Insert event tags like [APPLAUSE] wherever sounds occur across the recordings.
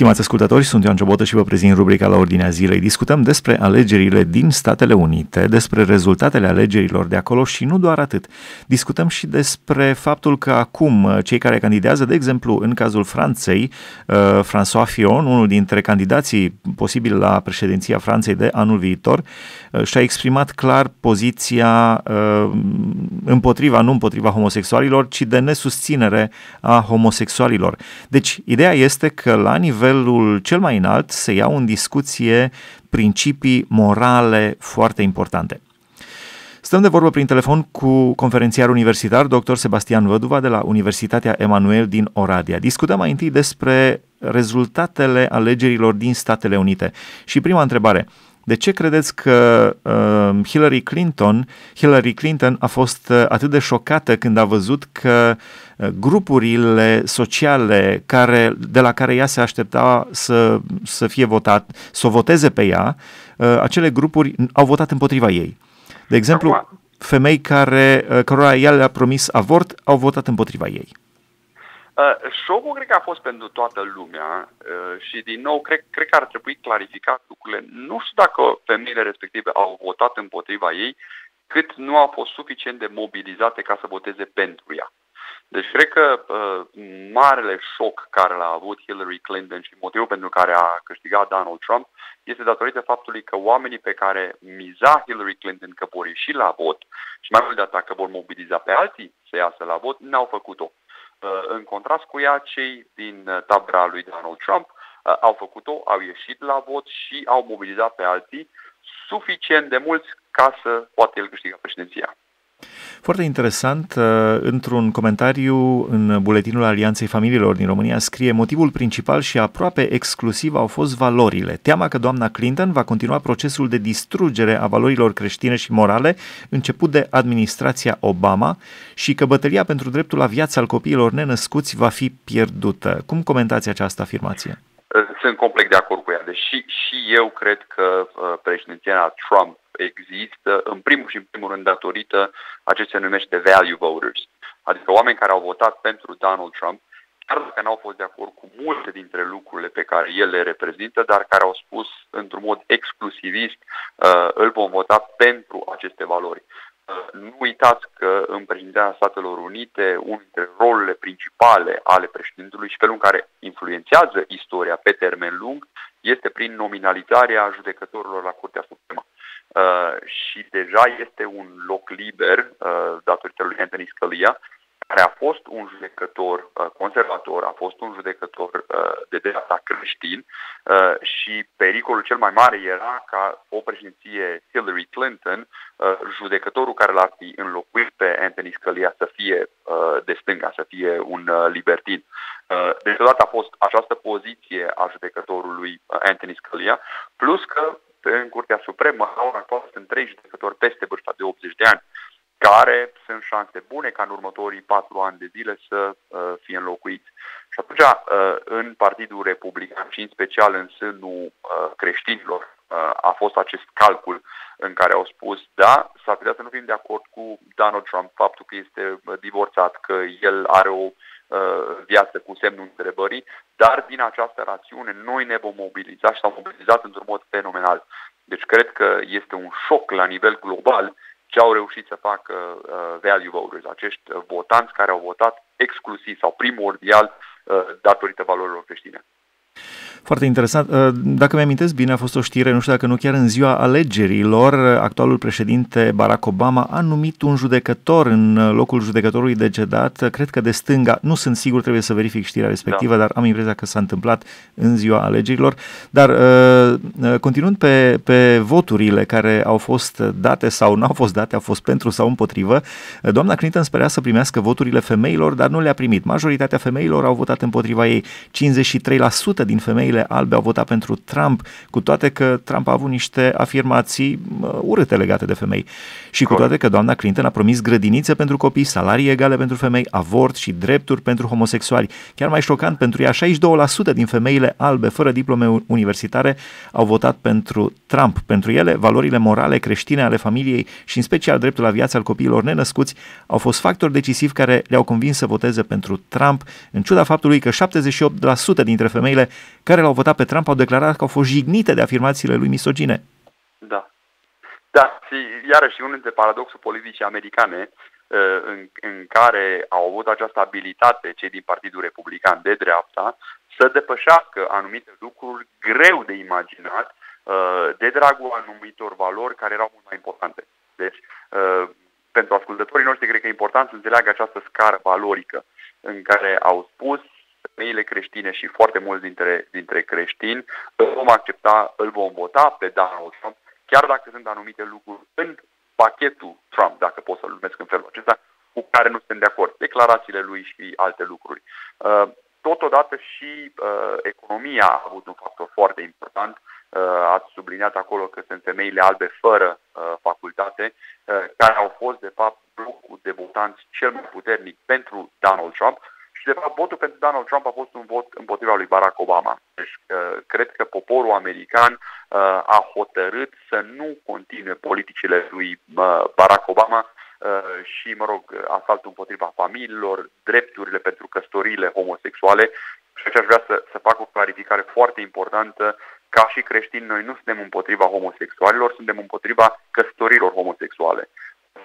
Stimați ascultători, sunt Ioan Ciobotă și vă prezint rubrica la ordinea zilei. Discutăm despre alegerile din Statele Unite, despre rezultatele alegerilor de acolo și nu doar atât. Discutăm și despre faptul că acum uh, cei care candidează, de exemplu, în cazul Franței, uh, François Fillon, unul dintre candidații posibili la președinția Franței de anul viitor, uh, și-a exprimat clar poziția împotriva, nu împotriva homosexualilor, ci de nesusținere a homosexualilor. Deci, ideea este că la nivelul cel mai înalt se iau în discuție principii morale foarte importante. Stăm de vorbă prin telefon cu conferențiar universitar dr. Sebastian Văduva de la Universitatea Emanuel din Oradea. Discutăm mai întâi despre rezultatele alegerilor din Statele Unite. Și prima întrebare, de ce credeți că uh, Hillary Clinton, Hillary Clinton a fost uh, atât de șocată când a văzut că uh, grupurile sociale care, de la care ea se aștepta să, să fie votat, să o voteze pe ea, uh, acele grupuri au votat împotriva ei. De exemplu, femei care, uh, cărora ea le-a promis avort, au votat împotriva ei. Uh, șocul cred că a fost pentru toată lumea uh, și din nou cred, cred că ar trebui clarificat lucrurile. Nu știu dacă femeile respective au votat împotriva ei, cât nu au fost suficient de mobilizate ca să voteze pentru ea. Deci cred că uh, marele șoc care l-a avut Hillary Clinton și motivul pentru care a câștigat Donald Trump este datorită faptului că oamenii pe care miza Hillary Clinton că vor ieși la vot și mai mult de atât că vor mobiliza pe alții să iasă la vot, n-au făcut-o. Uh, în contrast cu ea, cei din uh, tabra lui Donald Trump uh, au făcut-o, au ieșit la vot și au mobilizat pe alții suficient de mulți ca să poată el câștiga președinția. Foarte interesant, uh, într-un comentariu în buletinul Alianței Familiilor din România scrie motivul principal și aproape exclusiv au fost valorile. Teama că doamna Clinton va continua procesul de distrugere a valorilor creștine și morale început de administrația Obama și că bătălia pentru dreptul la viață al copiilor nenăscuți va fi pierdută. Cum comentați această afirmație? Sunt complet de acord cu ea. Deși și eu cred că uh, președinția Trump există, în primul și în primul rând datorită a ce se numește value voters, adică oameni care au votat pentru Donald Trump, chiar dacă n-au fost de acord cu multe dintre lucrurile pe care el le reprezintă, dar care au spus într-un mod exclusivist, uh, îl vom vota pentru aceste valori. Uh, nu uitați că în președinția Statelor Unite, unul dintre rolurile principale ale președintelui și felul în care influențează istoria pe termen lung este prin nominalizarea judecătorilor la Curtea Supremă. Uh, și deja este un loc liber uh, datorită lui Anthony Scalia, care a fost un judecător uh, conservator, a fost un judecător uh, de dreapta creștin uh, și pericolul cel mai mare era ca o președinție Hillary Clinton, uh, judecătorul care l-ar fi înlocuit pe Anthony Scalia să fie uh, de stânga, să fie un uh, libertin. Uh, deci odată a fost această poziție a judecătorului uh, Anthony Scalia, plus că în Curtea Supremă, la ora actuală sunt trei judecători peste vârsta de 80 de ani, care sunt șanse bune ca în următorii patru ani de zile să uh, fie înlocuiți. Și atunci, uh, în Partidul Republican și în special în sânul uh, creștinilor, uh, a fost acest calcul în care au spus, da, s-ar putea să nu fim de acord cu Donald Trump, faptul că este uh, divorțat, că el are o uh, viață cu semnul întrebării, dar din această rațiune noi ne vom mobiliza și s-au mobilizat într-un mod fenomenal. Deci cred că este un șoc la nivel global ce au reușit să facă uh, value voters, acești votanți care au votat exclusiv sau primordial uh, datorită valorilor creștine. Foarte interesant. Uh, dacă mi-amintesc bine, a fost o știre, nu știu dacă nu chiar în ziua alegerilor, actualul președinte Barack Obama a numit un judecător în locul judecătorului decedat, cred că de stânga, nu sunt sigur, trebuie să verific știrea respectivă, da. dar am impresia că s-a întâmplat în ziua alegerilor. Dar uh, uh, continuând pe, pe voturile care au fost date sau nu au fost date, au fost pentru sau împotrivă, doamna Clinton sperea să primească voturile femeilor, dar nu le-a primit. Majoritatea femeilor au votat împotriva ei. 53% din femei femeile albe au votat pentru Trump, cu toate că Trump a avut niște afirmații urâte legate de femei. Și cu toate că doamna Clinton a promis grădinițe pentru copii, salarii egale pentru femei, avort și drepturi pentru homosexuali. Chiar mai șocant, pentru ea 62% din femeile albe fără diplome universitare au votat pentru Trump. Pentru ele, valorile morale creștine ale familiei și în special dreptul la viață al copiilor nenăscuți au fost factori decisivi care le-au convins să voteze pentru Trump, în ciuda faptului că 78% dintre femeile care care l-au votat pe Trump au declarat că au fost jignite de afirmațiile lui misogine. Da. Da, și iarăși unul dintre paradoxul politicii americane uh, în, în care au avut această abilitate cei din Partidul Republican de dreapta să depășească anumite lucruri greu de imaginat uh, de dragul anumitor valori care erau mult mai importante. Deci, uh, pentru ascultătorii noștri, cred că e important să înțeleagă această scară valorică în care au spus femeile creștine și foarte mulți dintre, dintre creștini îl vom accepta, îl vom vota pe Donald Trump, chiar dacă sunt anumite lucruri în pachetul Trump, dacă pot să-l numesc în felul acesta, cu care nu suntem de acord. Declarațiile lui și alte lucruri. Uh, totodată și uh, economia a avut un factor foarte important. Uh, ați subliniat acolo că sunt femeile albe fără uh, facultate, uh, care au fost, de fapt, blocul de votanți cel mai puternic pentru Donald Trump și, de fapt, votul pentru Donald Trump a fost un vot împotriva lui Barack Obama. Deci, uh, cred că poporul american uh, a hotărât să nu continue politicile lui uh, Barack Obama și, mă rog, asaltul împotriva familiilor, drepturile pentru căsătoriile homosexuale. Și aici aș vrea să, să fac o clarificare foarte importantă. Ca și creștini, noi nu suntem împotriva homosexualilor, suntem împotriva căsătorilor homosexuale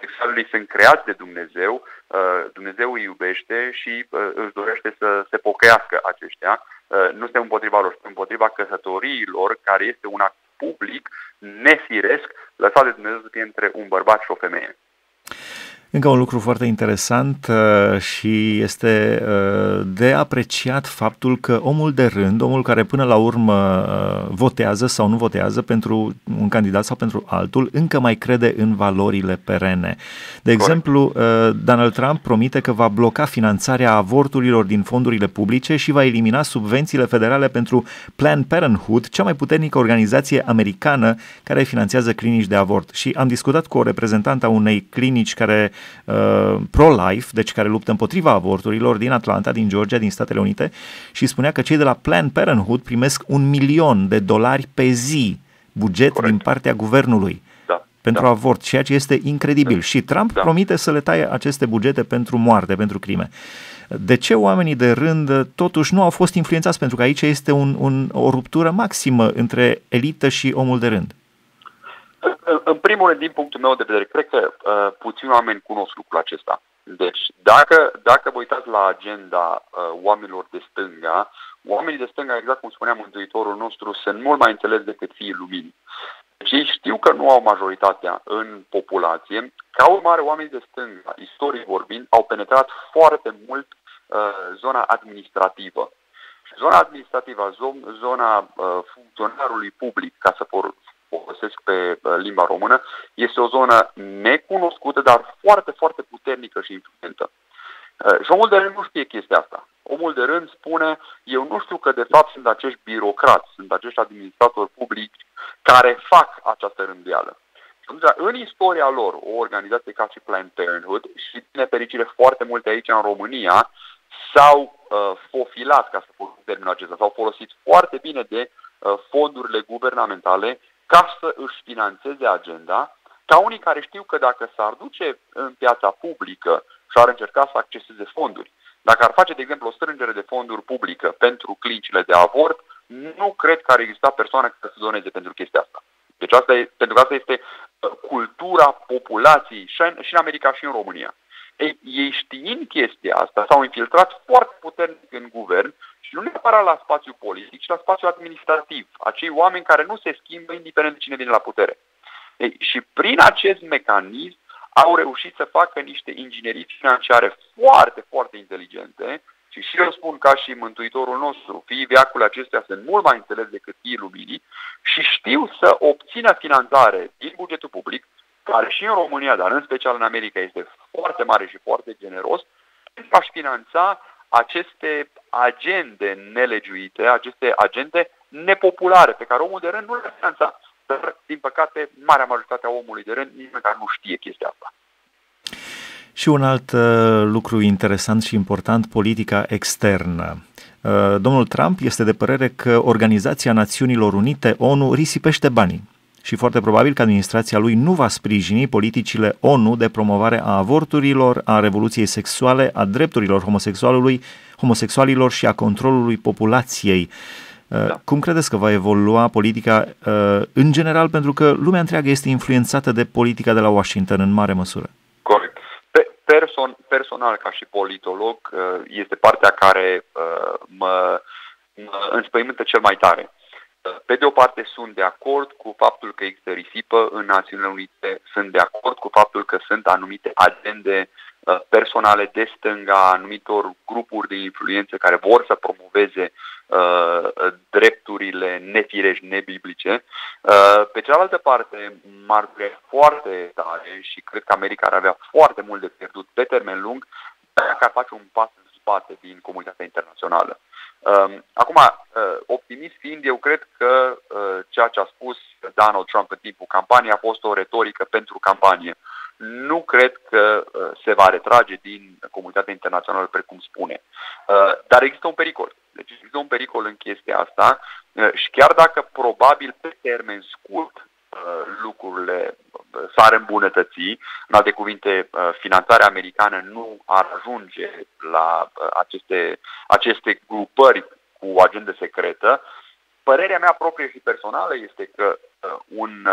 homosexualii sunt creați de Dumnezeu, uh, Dumnezeu îi iubește și uh, își dorește să se pocăiască aceștia. Uh, nu suntem împotriva lor, suntem împotriva căsătoriilor, care este un act public, nefiresc, lăsat de Dumnezeu să fie între un bărbat și o femeie. Încă un lucru foarte interesant uh, și este uh, de apreciat faptul că omul de rând, omul care până la urmă uh, votează sau nu votează pentru un candidat sau pentru altul, încă mai crede în valorile perene. De exemplu, Donald Trump promite că va bloca finanțarea avorturilor din fondurile publice și va elimina subvențiile federale pentru Planned Parenthood, cea mai puternică organizație americană care finanțează clinici de avort. Și am discutat cu o reprezentantă a unei clinici care uh, pro-life, deci care luptă împotriva avorturilor din Atlanta, din Georgia, din Statele Unite și spunea că cei de la Planned Parenthood primesc un milion de dolari pe zi buget Corect. din partea guvernului da, pentru da. avort, ceea ce este incredibil. Da. Și Trump da. promite să le taie aceste bugete pentru moarte, pentru crime. De ce oamenii de rând totuși nu au fost influențați? Pentru că aici este un, un, o ruptură maximă între elită și omul de rând. În primul rând, din punctul meu de vedere, cred că uh, puțini oameni cunosc lucrul acesta. Deci, dacă, dacă vă uitați la agenda uh, oamenilor de stânga, oamenii de stânga, exact cum spunea Mântuitorul nostru, sunt mult mai înțeles decât fiii luminii. Deci ei știu că nu au majoritatea în populație. Ca urmare, oamenii de stânga, istoric vorbind, au penetrat foarte mult uh, zona administrativă. Zona administrativă, zona uh, funcționarului public, ca să folosesc pe uh, limba română, este o zonă necunoscută, dar foarte, foarte puternică și influentă. Uh, și omul de rând nu știe chestia asta. Omul de rând spune, eu nu știu că de fapt sunt acești birocrați, sunt acești administratori publici care fac această rânduială. În istoria lor, o organizație ca și Planned Parenthood și, din nefericire, foarte multe aici în România, s-au uh, fofilat, ca să folosesc termenul acesta, s-au folosit foarte bine de uh, fondurile guvernamentale ca să își financeze agenda, ca unii care știu că dacă s-ar duce în piața publică și ar încerca să acceseze fonduri, dacă ar face, de exemplu, o strângere de fonduri publică pentru clinicile de avort, nu cred că ar exista persoane care să doneze pentru chestia asta. Deci asta e, pentru că asta este uh, cultura populației și în, și în America și în România. Ei, ei știind chestia asta, s-au infiltrat foarte puternic în guvern și nu neapărat la spațiu politic, ci la spațiu administrativ. Acei oameni care nu se schimbă indiferent de cine vine la putere. Ei, și prin acest mecanism au reușit să facă niște inginerii financiare foarte, foarte inteligente și și eu spun ca și mântuitorul nostru, fiii veacului acestea sunt mult mai înțeles decât fiii luminii și știu să obțină finanțare din bugetul public, care și în România, dar în special în America, este foarte mare și foarte generos, pentru a-și finanța aceste agende nelegiuite, aceste agende nepopulare pe care omul de rând nu le finanța. Dar, din păcate, marea majoritate a omului de rând nici măcar nu știe chestia asta. Și un alt uh, lucru interesant și important, politica externă. Uh, domnul Trump este de părere că Organizația Națiunilor Unite, ONU, risipește banii și foarte probabil că administrația lui nu va sprijini politicile ONU de promovare a avorturilor, a revoluției sexuale, a drepturilor homosexualului, homosexualilor și a controlului populației. Da. Cum credeți că va evolua politica în general, pentru că lumea întreagă este influențată de politica de la Washington în mare măsură? Corect. Person, personal, ca și politolog, este partea care mă, mă înspăimântă cel mai tare. Pe de o parte sunt de acord cu faptul că există risipă în Națiunile Unite, sunt de acord cu faptul că sunt anumite agende uh, personale de stânga, anumitor grupuri de influență care vor să promoveze uh, drepturile nefirești, nebiblice. Uh, pe cealaltă parte, m-ar foarte tare și cred că America ar avea foarte mult de pierdut pe termen lung dacă ar face un pas în spate din comunitatea internaționă. Um, acum, uh, optimist fiind, eu cred că uh, ceea ce a spus Donald Trump în timpul campaniei a fost o retorică pentru campanie. Nu cred că uh, se va retrage din comunitatea internațională precum spune. Dar există un pericol. Deci există un pericol în chestia asta și chiar dacă probabil pe termen scurt lucrurile s-ar îmbunătăți. În alte cuvinte, finanțarea americană nu ar ajunge la aceste, aceste grupări cu agendă secretă. Părerea mea proprie și personală este că un,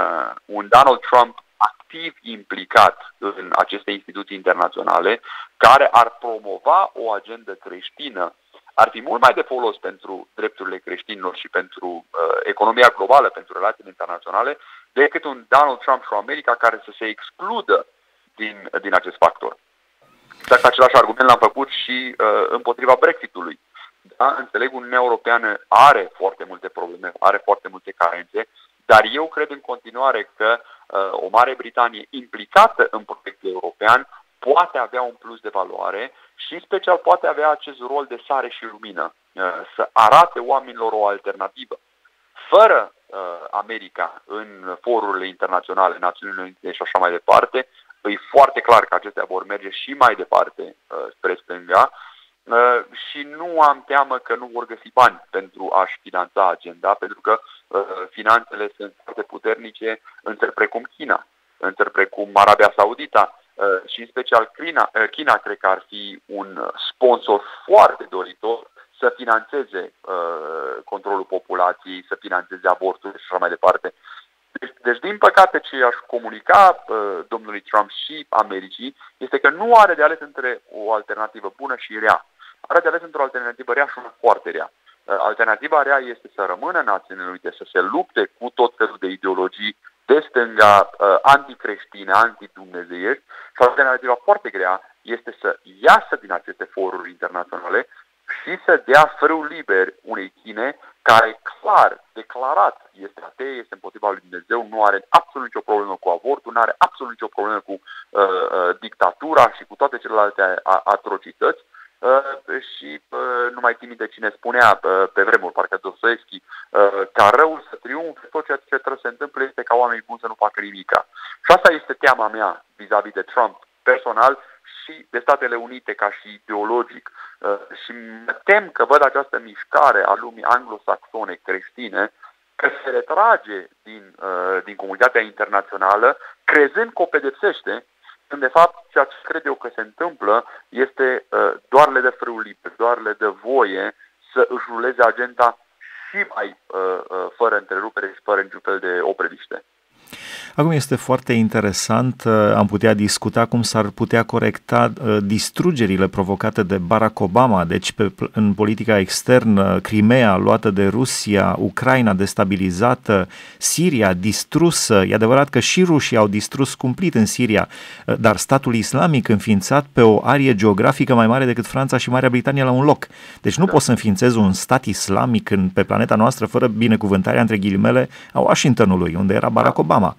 un Donald Trump activ implicat în aceste instituții internaționale, care ar promova o agendă creștină ar fi mult mai de folos pentru drepturile creștinilor și pentru uh, economia globală, pentru relațiile internaționale, decât un Donald Trump și o America care să se excludă din, din acest factor. Exact același argument l-am făcut și uh, împotriva Brexitului. Da? Înțeleg, Uniunea Europeană are foarte multe probleme, are foarte multe carențe, dar eu cred în continuare că uh, o Mare Britanie implicată în proiectul european poate avea un plus de valoare și în special poate avea acest rol de sare și lumină, uh, să arate oamenilor o alternativă. Fără uh, America în forurile internaționale, Națiunile Unite și așa mai departe, e foarte clar că acestea vor merge și mai departe uh, spre stânga și nu am teamă că nu vor găsi bani pentru a-și finanța agenda, pentru că finanțele sunt foarte puternice în țări precum China, în țări precum Arabia Saudita, Uh, și în special China, uh, China cred că ar fi un sponsor foarte doritor să financeze uh, controlul populației, să financeze abortul și așa mai departe. Deci, deci, din păcate, ce aș comunica uh, domnului Trump și Americii este că nu are de ales între o alternativă bună și rea. Are de ales între o alternativă rea și una foarte rea. Uh, alternativa rea este să rămână în Națiunile Unite, să se lupte cu tot felul de ideologii de stânga uh, anticreștine, antidumnezeiești și alternativa foarte grea este să iasă din aceste foruri internaționale și să dea frâu liber unei Chine care clar, declarat, este atee, este împotriva lui Dumnezeu, nu are absolut nicio problemă cu avortul, nu are absolut nicio problemă cu uh, uh, dictatura și cu toate celelalte atrocități Uh, și uh, nu mai țin de cine spunea uh, pe vremuri, parcă Dostoevski, ca răul să triumfe, tot ceea ce trebuie să se întâmple este ca oamenii buni să nu facă nimica. Și asta este teama mea vis-a-vis de Trump personal și de Statele Unite ca și ideologic. Și mă tem că văd această mișcare a lumii anglosaxone creștine că se retrage din, din comunitatea internațională, crezând că o pedepsește, când de fapt ceea ce cred eu că se întâmplă este uh, doar le de frâul liber, doar le de voie să își ruleze agenda și mai uh, uh, fără întrerupere și fără niciun fel de opreliște. Acum este foarte interesant, uh, am putea discuta cum s-ar putea corecta uh, distrugerile provocate de Barack Obama, deci pe, în politica externă, Crimea luată de Rusia, Ucraina destabilizată, Siria distrusă, e adevărat că și rușii au distrus cumplit în Siria, uh, dar statul islamic înființat pe o arie geografică mai mare decât Franța și Marea Britanie la un loc. Deci nu da. poți să înființezi un stat islamic în, pe planeta noastră fără binecuvântarea între ghilimele a Washingtonului, unde era Barack Obama.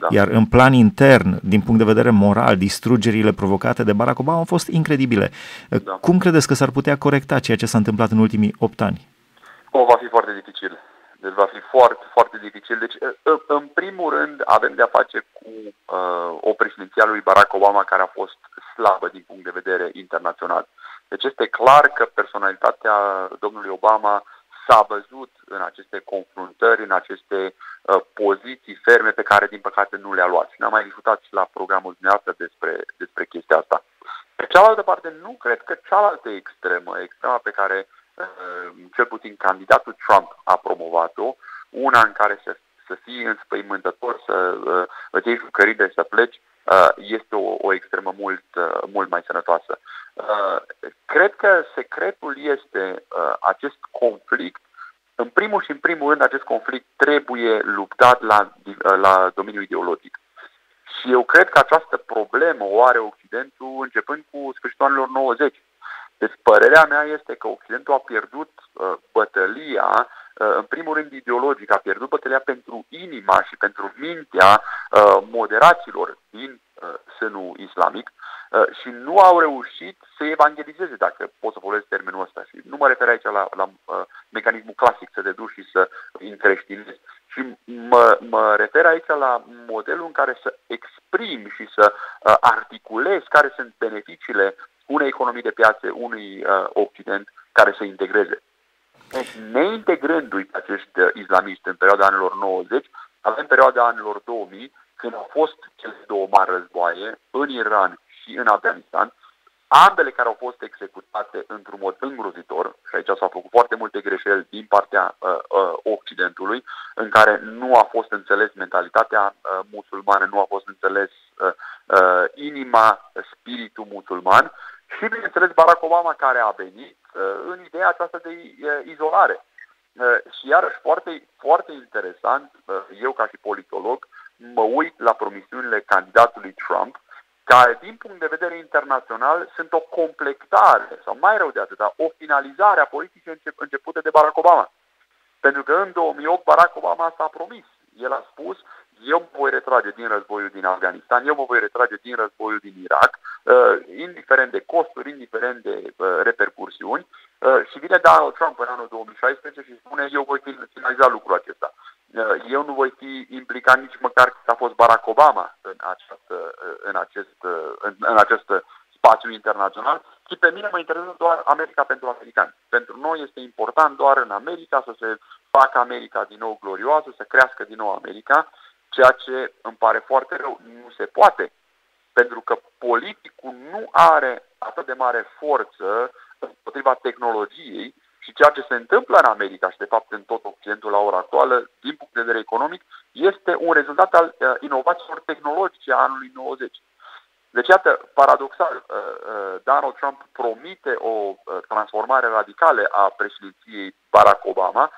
Da. Iar în plan intern, din punct de vedere moral, distrugerile provocate de Barack Obama au fost incredibile. Da. Cum credeți că s-ar putea corecta ceea ce s-a întâmplat în ultimii opt ani? O, va fi foarte dificil. Deci va fi foarte, foarte dificil. Deci, în primul rând, avem de-a face cu uh, o președinție a lui Barack Obama care a fost slabă din punct de vedere internațional. Deci este clar că personalitatea domnului Obama s-a văzut în aceste confruntări, în aceste uh, poziții ferme pe care, din păcate, nu le-a luat. Și n-am mai discutat și la programul dumneavoastră despre, despre chestia asta. Pe cealaltă parte, nu cred că cealaltă extremă, extrema pe care cel puțin candidatul Trump a promovat-o, una în care să, să fii înspăimântător, să îți iei jucării să pleci, este o, o extremă mult, mult mai sănătoasă. Cred că secretul este acest conflict în primul și în primul rând, acest conflict trebuie luptat la, la domeniul ideologic. Și eu cred că această problemă o are Occidentul începând cu sfârșitul anilor 90. Deci părerea mea este că Occidentul a pierdut uh, bătălia, uh, în primul rând ideologic, a pierdut bătălia pentru inima și pentru mintea uh, moderaților din uh, sânul islamic uh, și nu au reușit să evangelizeze, dacă pot să folosesc termenul ăsta. Și nu mă refer aici la, la uh, mecanismul clasic să te duci și să încreștinezi. Și mă, mă refer aici la modelul în care să exprim și să uh, articulezi care sunt beneficiile unei economii de piață, unui uh, Occident care să integreze. Deci, neintegrându-i pe acești uh, islamiști în perioada anilor 90, avem perioada anilor 2000, când au fost cele două mari războaie în Iran și în Afganistan, ambele care au fost executate într-un mod îngrozitor, și aici s-au făcut foarte multe greșeli din partea uh, uh, Occidentului, în care nu a fost înțeles mentalitatea uh, musulmană, nu a fost înțeles uh, uh, inima, spiritul musulman și, bineînțeles, Barack Obama care a venit uh, în ideea aceasta de uh, izolare. Uh, și iarăși, foarte, foarte interesant, uh, eu ca și politolog, mă uit la promisiunile candidatului Trump, care, din punct de vedere internațional, sunt o completare, sau mai rău de atât, o finalizare a politicii începute de Barack Obama. Pentru că în 2008 Barack Obama s-a promis. El a spus, eu mă voi retrage din războiul din Afganistan, eu mă voi retrage din războiul din Irak, uh, indiferent de costuri, indiferent de uh, repercursiuni, uh, și vine Donald Trump în anul 2016 și spune, eu voi finaliza lucrul acesta. Uh, eu nu voi fi implicat nici măcar cât a fost Barack Obama în, această, uh, în, acest, uh, în, în acest spațiu internațional, ci pe mine mă interesează doar America pentru americani. Pentru noi este important doar în America să se facă America din nou glorioasă, să crească din nou America, ceea ce îmi pare foarte rău, nu se poate. Pentru că politicul nu are atât de mare forță împotriva tehnologiei și ceea ce se întâmplă în America și, de fapt, în tot Occidentul la ora actuală, din punct de vedere economic, este un rezultat al uh, inovațiilor tehnologice a anului 90. Deci, iată, paradoxal, uh, uh, Donald Trump promite o uh, transformare radicală a președinției Barack Obama,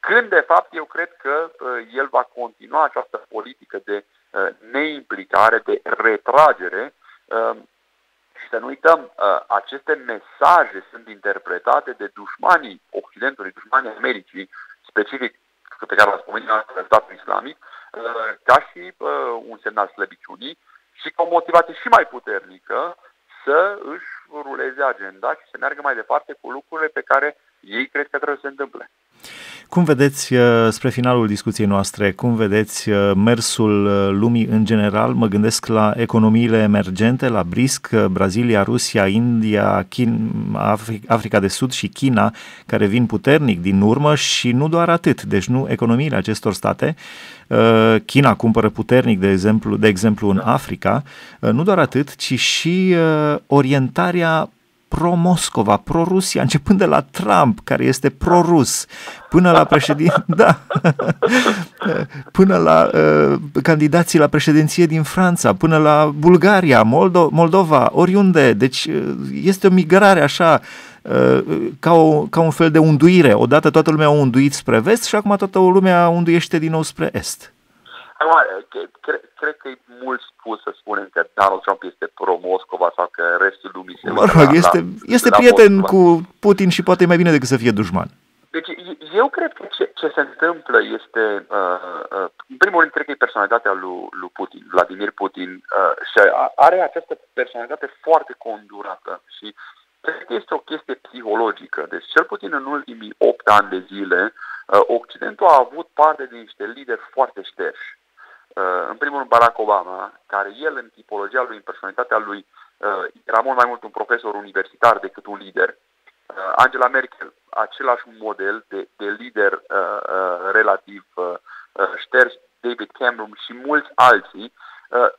când, de fapt, eu cred că uh, el va continua această politică de uh, neimplicare, de retragere, uh, și să nu uităm, uh, aceste mesaje sunt interpretate de dușmanii Occidentului, dușmanii Americii, specific pe care l-a spomenit statul islamic, uh, ca și uh, un semnal slăbiciunii și ca o motivație și mai puternică să își ruleze agenda și să meargă mai departe cu lucrurile pe care ei cred că trebuie să se întâmple. Cum vedeți, uh, spre finalul discuției noastre, cum vedeți uh, mersul uh, lumii în general? Mă gândesc la economiile emergente, la BRISC, Brazilia, Rusia, India, Chin, Africa de Sud și China, care vin puternic din urmă și nu doar atât, deci nu economiile acestor state. China cumpără puternic, de exemplu, de exemplu în Africa, nu doar atât, ci și orientarea pro-Moscova, pro-Rusia, începând de la Trump, care este pro-rus, până la președinte, [LAUGHS] da, până la uh, candidații la președinție din Franța, până la Bulgaria, Moldo- Moldova, oriunde. Deci uh, este o migrare așa uh, ca, o, ca un fel de unduire. Odată toată lumea a unduit spre vest și acum toată lumea unduiește din nou spre est. Acum, cred, cred că e mult spus să spunem că Donald Trump este pro-Moscova sau că restul lumii se Mă rog, este, la, este la prieten Moscova. cu Putin și poate e mai bine decât să fie dușman. Deci eu cred că ce, ce se întâmplă este, uh, uh, în primul rând, cred că e personalitatea lui, lui Putin, Vladimir Putin, uh, și are această personalitate foarte condurată și cred că este o chestie psihologică. Deci, cel puțin în ultimii 8 ani de zile, uh, Occidentul a avut parte de niște lideri foarte șterși. Uh, în primul rând Barack Obama, care el în tipologia lui, în personalitatea lui, uh, era mult mai mult un profesor universitar decât un lider. Uh, Angela Merkel, același model de, de lider relativ șters, David Cameron și mulți alții,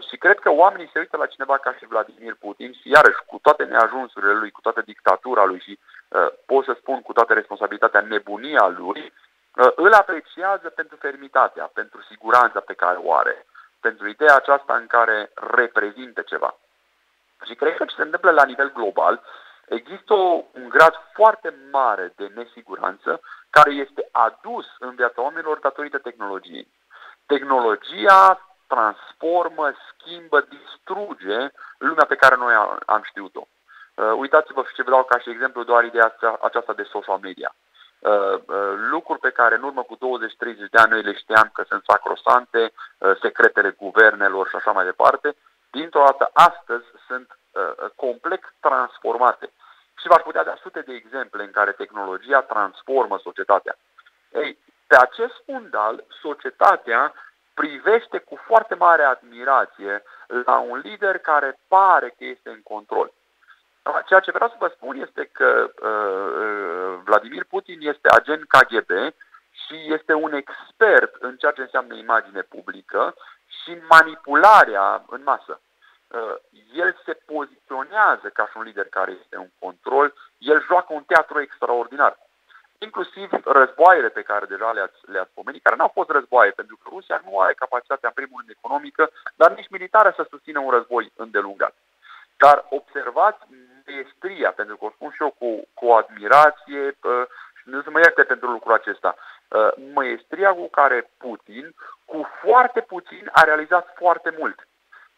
și cred că oamenii se uită la cineva ca și Vladimir Putin și iarăși cu toate neajunsurile lui, cu toată dictatura lui și pot să spun cu toată responsabilitatea nebunia lui, îl apreciază pentru fermitatea, pentru siguranța pe care o are, pentru ideea aceasta în care reprezintă ceva. Și cred că ce se întâmplă la nivel global, există un grad foarte mare de nesiguranță care este adus în viața oamenilor datorită tehnologiei. Tehnologia transformă, schimbă, distruge lumea pe care noi am știut-o. Uh, uitați-vă și ce vă dau ca și exemplu doar ideea aceasta de social media. Uh, uh, lucruri pe care în urmă cu 20-30 de ani noi le știam că sunt sacrosante, uh, secretele guvernelor și așa mai departe, dintr-o dată astăzi sunt uh, complet transformate. Și v-aș putea da sute de exemple în care tehnologia transformă societatea. Ei, pe acest fundal, societatea privește cu foarte mare admirație la un lider care pare că este în control. Ceea ce vreau să vă spun este că uh, uh Vladimir Putin este agent KGB și este un expert în ceea ce înseamnă imagine publică și manipularea în masă. Uh, el se poziționează ca și un lider care este în control, el joacă un teatru extraordinar inclusiv războaiele pe care deja le-ați, le-ați pomenit, care nu au fost războaie, pentru că Rusia nu are capacitatea, în primul rând, economică, dar nici militară să susțină un război îndelungat. Dar observați maestria, pentru că o spun și eu cu, cu admirație uh, și nu să mă ierte pentru lucrul acesta, uh, maestria cu care Putin, cu foarte puțin, a realizat foarte mult.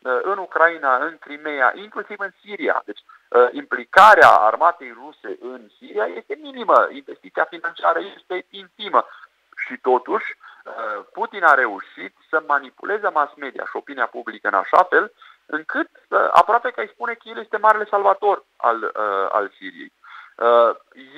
Uh, în Ucraina, în Crimea, inclusiv în Siria. Deci uh, implicarea armatei ruse în Siria este minimă, investiția financiară este infimă. Și totuși, uh, Putin a reușit să manipuleze mass media și opinia publică în așa fel încât aproape că îi spune că el este marele salvator al, al Siriei.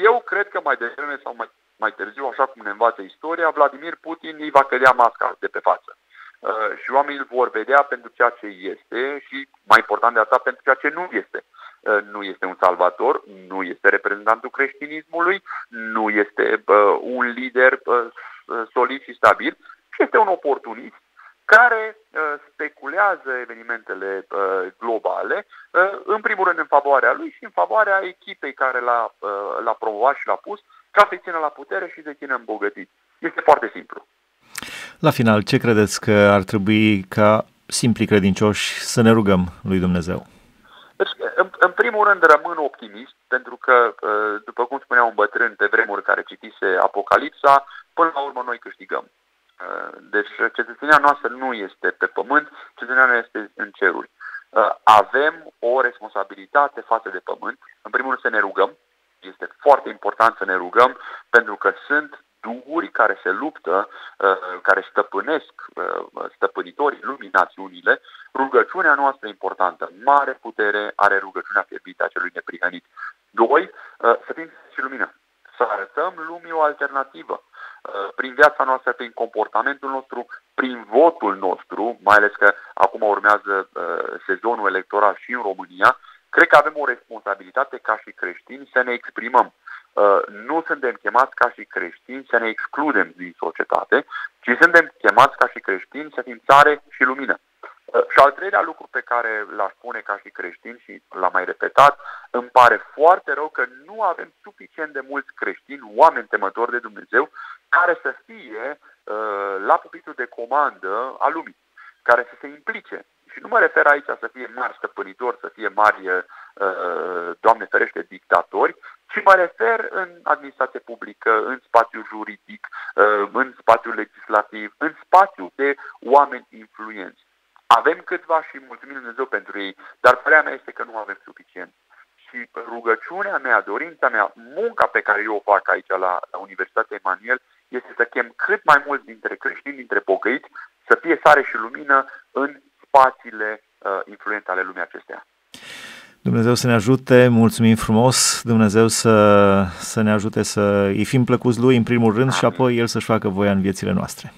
Eu cred că mai devreme sau mai, mai târziu, așa cum ne învață istoria, Vladimir Putin îi va cădea masca de pe față. Uh, și oamenii îl vor vedea pentru ceea ce este și, mai important de asta, pentru ceea ce nu este. Uh, nu este un salvator, nu este reprezentantul creștinismului, nu este uh, un lider solid și stabil, ci este un oportunist care speculează evenimentele globale, în primul rând în favoarea lui și în favoarea echipei care l-a, l-a promovat și l-a pus, ca să-i țină la putere și să-i țină îmbogătit. Este foarte simplu. La final, ce credeți că ar trebui ca simpli credincioși să ne rugăm lui Dumnezeu? Deci, în, în primul rând, rămân optimist, pentru că, uh, după cum spunea un bătrân pe vremuri care citise Apocalipsa, până la urmă noi câștigăm. Uh, deci, cetățenia noastră nu este pe pământ, cetățenia noastră este în ceruri. Uh, avem o responsabilitate față de pământ. În primul rând să ne rugăm. Este foarte important să ne rugăm, pentru că sunt duhuri care se luptă, uh, care stăpânesc uh, stăpânitorii lumii, națiunile, rugăciunea noastră importantă. Mare putere are rugăciunea fierbită a celui neprihănit. Doi, uh, să fim și lumină. Să arătăm lumii o alternativă prin viața noastră, prin comportamentul nostru, prin votul nostru, mai ales că acum urmează sezonul electoral și în România, cred că avem o responsabilitate ca și creștini să ne exprimăm. Uh, nu suntem chemați ca și creștini să ne excludem din societate, ci suntem chemați ca și creștini să fim țare și lumină. Uh, și al treilea lucru pe care l-aș spune ca și creștin și l-am mai repetat, îmi pare foarte rău că nu avem suficient de mulți creștini, oameni temători de Dumnezeu, care să fie uh, la pupitul de comandă a lumii, care să se implice și nu mă refer aici să fie mari stăpânitori, să fie mari, uh, Doamne ferește, dictatori, ci mă refer în administrație publică, în spațiu juridic, uh, în spațiu legislativ, în spațiu de oameni influenți. Avem câțiva și mulțumim Dumnezeu pentru ei, dar părerea mea este că nu avem suficient. Și rugăciunea mea, dorința mea, munca pe care eu o fac aici la, la Universitatea Emanuel este să chem cât mai mulți dintre creștini, dintre pocăiți, să fie sare și lumină în spațiile uh, influente ale lumii acesteia. Dumnezeu să ne ajute, mulțumim frumos, Dumnezeu să, să ne ajute să îi fim plăcuți Lui în primul rând amin. și apoi El să-și facă voia în viețile noastre.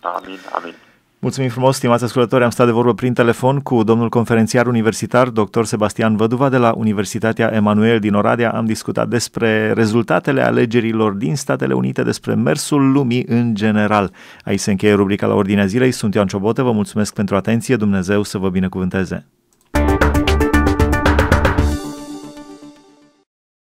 Amin, amin. Mulțumim frumos, stimați ascultători, am stat de vorbă prin telefon cu domnul conferențiar universitar, dr. Sebastian Văduva de la Universitatea Emanuel din Oradea. Am discutat despre rezultatele alegerilor din Statele Unite, despre mersul lumii în general. Aici se încheie rubrica la Ordinea Zilei. Sunt Ioan Ciobotă, vă mulțumesc pentru atenție, Dumnezeu să vă binecuvânteze.